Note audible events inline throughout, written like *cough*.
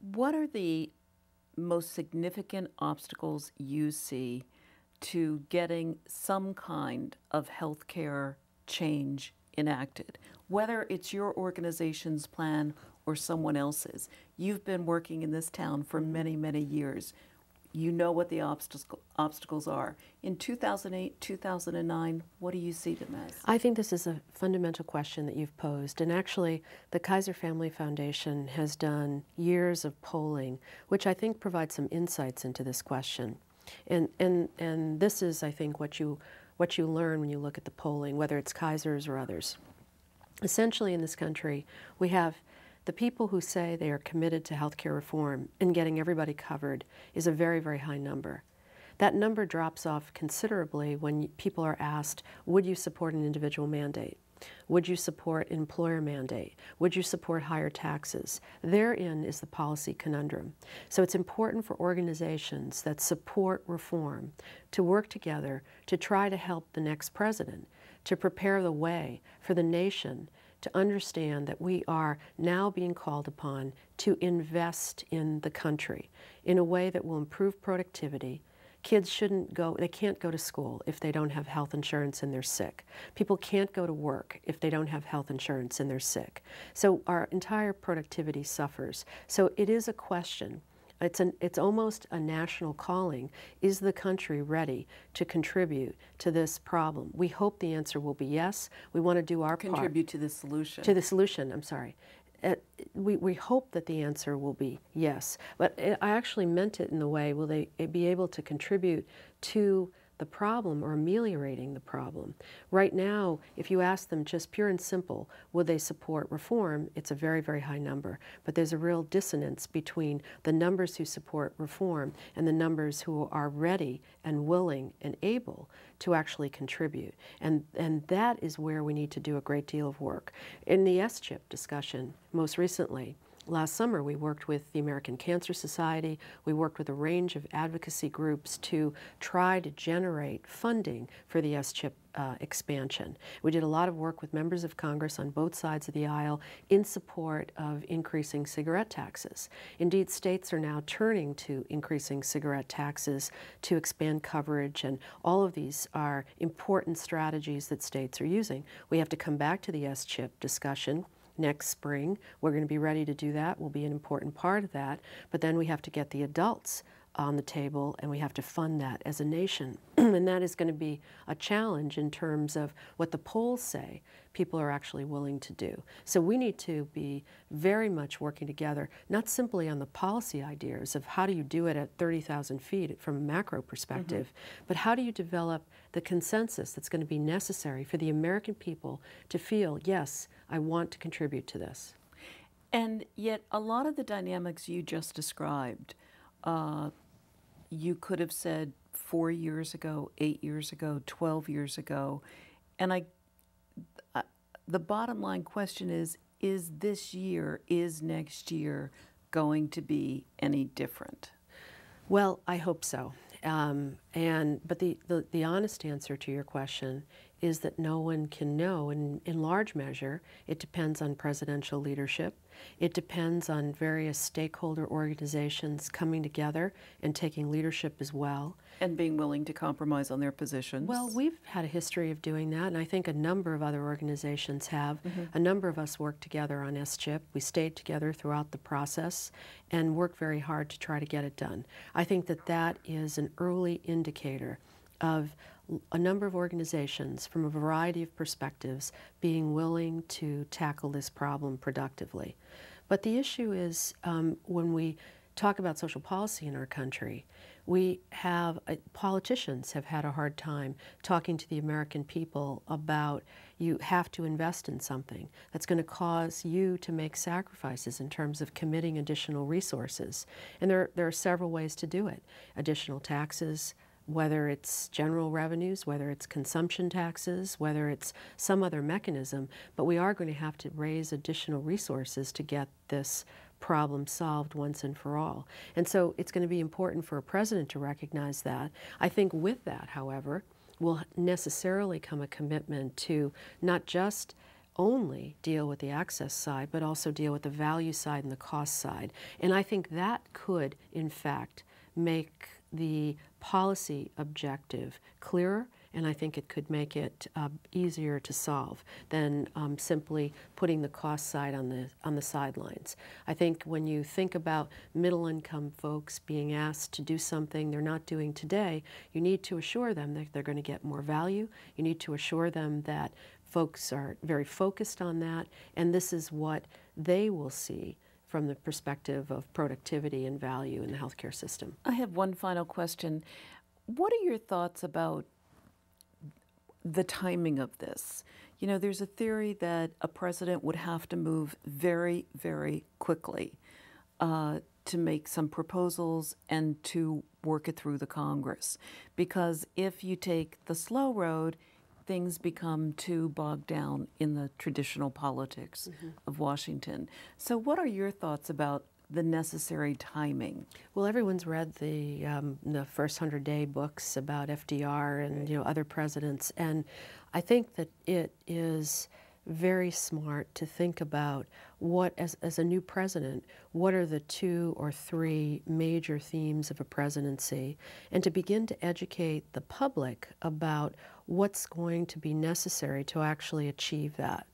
What are the most significant obstacles you see to getting some kind of healthcare change enacted, whether it's your organization's plan or someone else's? You've been working in this town for many, many years. You know what the obstacle, obstacles are. In 2008, 2009, what do you see them as? I think this is a fundamental question that you've posed. And actually, the Kaiser Family Foundation has done years of polling, which I think provides some insights into this question. And, and, and this is, I think, what you, what you learn when you look at the polling, whether it's Kaiser's or others. Essentially, in this country, we have the people who say they are committed to healthcare reform and getting everybody covered is a very, very high number. That number drops off considerably when people are asked, would you support an individual mandate? Would you support employer mandate? Would you support higher taxes? Therein is the policy conundrum. So it's important for organizations that support reform to work together to try to help the next president, to prepare the way for the nation to understand that we are now being called upon to invest in the country in a way that will improve productivity. Kids shouldn't go, they can't go to school if they don't have health insurance and they're sick. People can't go to work if they don't have health insurance and they're sick. So our entire productivity suffers. So it is a question it's, an, it's almost a national calling. Is the country ready to contribute to this problem? We hope the answer will be yes. We want to do our contribute part. Contribute to the solution. To the solution, I'm sorry. Uh, we, we hope that the answer will be yes. But I actually meant it in the way, will they be able to contribute to the problem or ameliorating the problem. Right now, if you ask them just pure and simple, would they support reform, it's a very, very high number. But there's a real dissonance between the numbers who support reform and the numbers who are ready and willing and able to actually contribute. And, and that is where we need to do a great deal of work. In the SCHIP discussion, most recently, Last summer, we worked with the American Cancer Society. We worked with a range of advocacy groups to try to generate funding for the SCHIP uh, expansion. We did a lot of work with members of Congress on both sides of the aisle in support of increasing cigarette taxes. Indeed, states are now turning to increasing cigarette taxes to expand coverage, and all of these are important strategies that states are using. We have to come back to the SCHIP discussion next spring. We're going to be ready to do that. Will be an important part of that. But then we have to get the adults on the table and we have to fund that as a nation. *clears throat* and that is going to be a challenge in terms of what the polls say people are actually willing to do. So we need to be very much working together, not simply on the policy ideas of how do you do it at 30,000 feet from a macro perspective, mm -hmm. but how do you develop the consensus that's going to be necessary for the American people to feel, yes, I want to contribute to this. And yet, a lot of the dynamics you just described, uh, you could have said four years ago, eight years ago, 12 years ago. And I, the bottom line question is is this year, is next year going to be any different? Well, I hope so. Um, and but the, the, the honest answer to your question is that no one can know. And in large measure, it depends on presidential leadership. It depends on various stakeholder organizations coming together and taking leadership as well. And being willing to compromise on their positions. Well, we've had a history of doing that, and I think a number of other organizations have. Mm -hmm. A number of us worked together on SCHIP. We stayed together throughout the process and worked very hard to try to get it done. I think that that is an early indicator of a number of organizations from a variety of perspectives being willing to tackle this problem productively. But the issue is um, when we talk about social policy in our country, we have, uh, politicians have had a hard time talking to the American people about you have to invest in something that's going to cause you to make sacrifices in terms of committing additional resources. And there, there are several ways to do it. Additional taxes, whether it's general revenues, whether it's consumption taxes, whether it's some other mechanism, but we are going to have to raise additional resources to get this problem solved once and for all. And so it's going to be important for a president to recognize that. I think with that, however, will necessarily come a commitment to not just only deal with the access side, but also deal with the value side and the cost side. And I think that could, in fact, make the policy objective clearer and I think it could make it uh, easier to solve than um, simply putting the cost side on the on the sidelines. I think when you think about middle income folks being asked to do something they're not doing today, you need to assure them that they're going to get more value. You need to assure them that folks are very focused on that, and this is what they will see from the perspective of productivity and value in the healthcare system. I have one final question. What are your thoughts about the timing of this. You know, there's a theory that a president would have to move very, very quickly uh, to make some proposals and to work it through the Congress. Because if you take the slow road, things become too bogged down in the traditional politics mm-hmm. of Washington. So, what are your thoughts about the necessary timing? Well, everyone's read the um, the first hundred day books about FDR and you know other presidents, and I think that it is very smart to think about what as, as a new president what are the two or three major themes of a presidency and to begin to educate the public about what's going to be necessary to actually achieve that.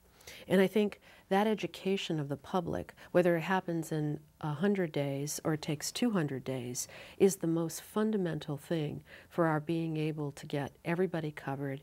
And i think that education of the public, whether it happens in 100 days or it takes 200 days, is the most fundamental thing for our being able to get everybody covered,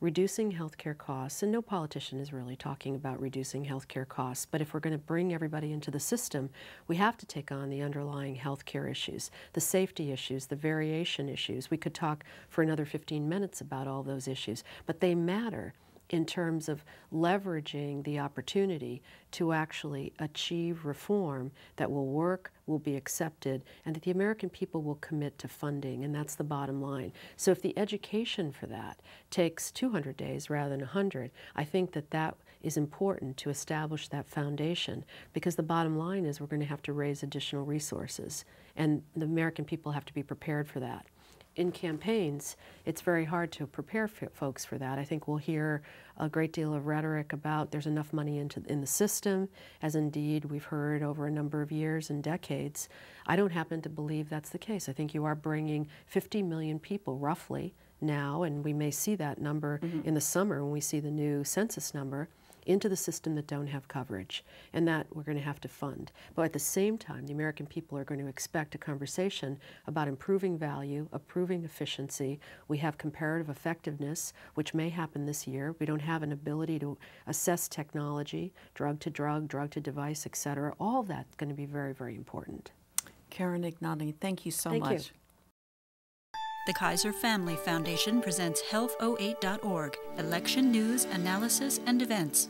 reducing healthcare costs. And no politician is really talking about reducing healthcare costs, but if we're going to bring everybody into the system, we have to take on the underlying healthcare issues, the safety issues, the variation issues. We could talk for another 15 minutes about all those issues, but they matter in terms of leveraging the opportunity to actually achieve reform that will work, will be accepted, and that the American people will commit to funding, and that's the bottom line. So if the education for that takes 200 days rather than 100, I think that that is important to establish that foundation because the bottom line is we're going to have to raise additional resources, and the American people have to be prepared for that in campaigns, it's very hard to prepare folks for that. I think we'll hear a great deal of rhetoric about there's enough money into, in the system, as indeed we've heard over a number of years and decades. I don't happen to believe that's the case. I think you are bringing 50 million people, roughly, now, and we may see that number mm -hmm. in the summer when we see the new census number into the system that don't have coverage, and that we're going to have to fund. But at the same time, the American people are going to expect a conversation about improving value, improving efficiency. We have comparative effectiveness, which may happen this year. We don't have an ability to assess technology, drug to drug, drug to device, et cetera. All that's going to be very, very important. Karen Ignagni, thank you so thank much. You. The Kaiser Family Foundation presents Health08.org, election news, analysis, and events.